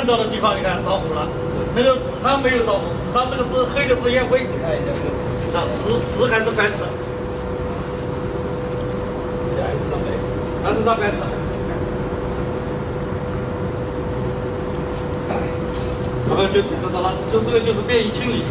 碰到的地方，你看着火了。那个纸上没有着火，纸上这个是黑的是烟灰。你看一下这个纸，啊，纸纸还是白纸，是还是张白纸？还是张白纸。然后就这个的了，就这个就是便于清理。